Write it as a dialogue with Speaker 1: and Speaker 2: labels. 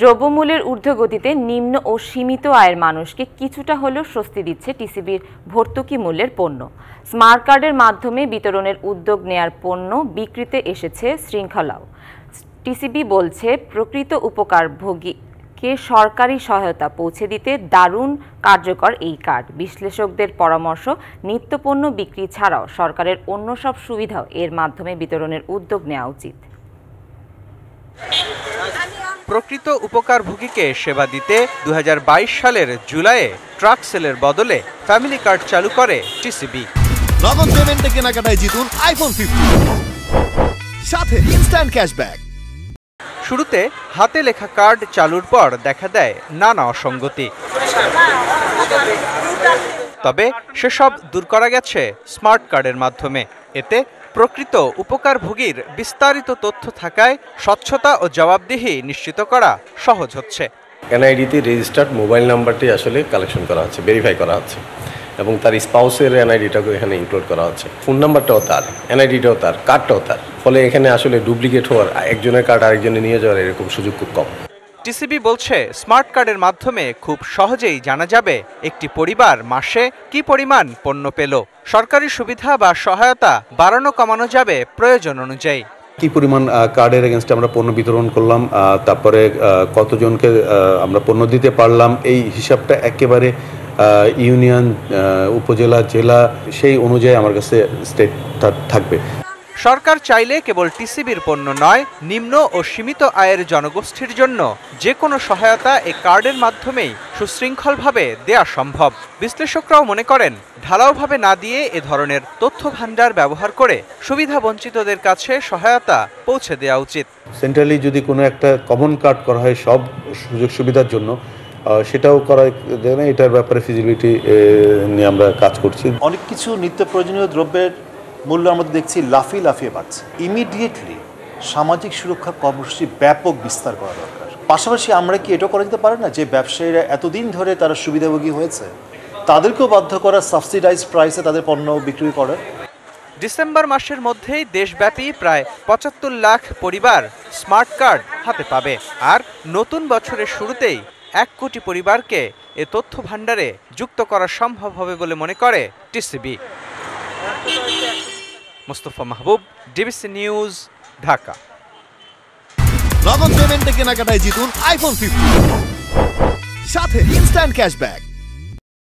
Speaker 1: দ্রব্যমূল্যের ঊর্ধ্বগতিতে নিম্ন ও সীমিত আয়ের মানুষকে কিছুটা হলেও স্বস্তি দিচ্ছে টিসিবির ভর্তুকি মূল্যের পণ্য। স্মার্ট কার্ডের মাধ্যমে বিতরণের উদ্যোগ নেয়ার পণ্য বিক্রিতে এসেছে শৃঙ্খলাও। টিসিবি বলছে, প্রকৃত উপকারভোগী কে সরকারি সহায়তা পৌঁছে দিতে দারুণ কার্যকর এই কার্ড। বিশ্লেষকদের পরামর্শ, নিত্যপণ্য বিক্রি ছাড়াও সরকারের অন্য সব সুবিধাও এর মাধ্যমে বিতরণের উদ্যোগ নেওয়া উচিত।
Speaker 2: প্রকৃত উপকারভোগীকে সেবা দিতে দু হাজার বাইশ সালের জুলাইয়ে ট্রাক সেলের বদলে ফ্যামিলি কার্ড চালু করে টিসিবি।
Speaker 3: নগদ পেমেন্টে কেনাকাটায় জিতুন আইফোন ফিফটি সাথে ইনস্ট্যান্ট ক্যাশব্যাক
Speaker 2: শুরুতে হাতে লেখা কার্ড চালুর পর দেখা দেয় নানা অসঙ্গতি। তবে সেসব দূর করা গেছে স্মার্ট কার্ডের মাধ্যমে। এতে প্রকৃত উপকারভোগীর বিস্তারিত তথ্য থাকায় স্বচ্ছতা ও জবাবদিহি নিশ্চিত করা সহজ হচ্ছে।
Speaker 4: এনআইডিতে রেজিস্টার্ড মোবাইল নাম্বারটি আসলে কালেকশন করা হচ্ছে ভেরিফাই করা হচ্ছে এবং তার স্পাউসের এনআইডিটাকে এখানে ইনক্লুড করা হচ্ছে ফোন নাম্বারটাও তার, এনআইডিটাও তার কার্ডটাও তার। ফলে এখানে আসলে ডুপ্লিকেট হওয়ার, একজনের কার্ড আরেকজনে নিয়ে যাওয়ার এরকম সুযোগ খুব কম।
Speaker 2: টিসিবি বলছে, স্মার্ট কার্ডের মাধ্যমে খুব সহজেই জানা যাবে একটি পরিবার মাসে কি পরিমাণ পণ্য পেল। সরকারি সুবিধা বা সহায়তা বাড়ানো কমানো যাবে প্রয়োজন অনুযায়ী।
Speaker 5: কি পরিমাণ কার্ডের এগেনস্টে আমরা পণ্য বিতরণ করলাম তারপরে কতজনকে আমরা পণ্য দিতে পারলাম, এই হিসাবটা একেবারে ইউনিয়ন উপজেলা, জেলা, সেই অনুযায়ী আমার কাছে স্টেট থাকবে।
Speaker 2: সরকার চাইলে কেবল টিসিবির পণ্য নয় নিম্ন ও সীমিত আয়ের জনগোষ্ঠীর জন্য যে কোনো সহায়তা এই কার্ডের মাধ্যমেই সুশৃঙ্খলভাবে দেয়া সম্ভব। বিশ্লেষকরাও মনে করেন ঢালাওভাবে না দিয়ে এ ধরনের তথ্য ভাণ্ডার ব্যবহার করে সুবিধা বঞ্চিতদের কাছে সহায়তা পৌঁছে দেওয়া উচিত।
Speaker 5: সেন্ট্রালি যদি কোনো একটা কমন কার্ড করা হয় সব সুযোগ সুবিধার জন্য সেটাও করা এটার ব্যাপারে ফিজিবিলিটি নিয়ে আমরা কাজ করছি।
Speaker 6: অনেক কিছু নিত্য প্রয়োজনীয় দ্রব্যের মূল্য আমরা দেখছি লাফিয়ে লাফিয়ে বাড়ছে। ইমিডিয়েটলি সামাজিক সুরক্ষা কর্মসূচি ব্যাপক বিস্তার করা দরকার। পাশাপাশি আমরা কি এটাও করা যেতে পারে না যে ব্যবসায়ীরা এতদিন ধরে তারা সুবিধাভোগী হয়েছে, তাদেরকেও বাধ্য করা সাবসিডাইজ প্রাইসে তাদের পণ্য বিক্রি করে?
Speaker 2: ডিসেম্বর মাসের মধ্যেই দেশব্যাপী প্রায় পঁচাত্তর লাখ পরিবার স্মার্ট কার্ড হাতে পাবে। আর নতুন বছরের শুরুতেই এক কোটি পরিবারকে এ তথ্য ভাণ্ডারে যুক্ত করা সম্ভব হবে বলে মনে করে TCB. Mostafa Mahbub DBC news Dhaka.
Speaker 3: Nagad পেমেন্টে কেনাকাটায় জিতুন আইফোন ফিফটি সাথে ইনস্ট্যান্ট ক্যাশব্যাক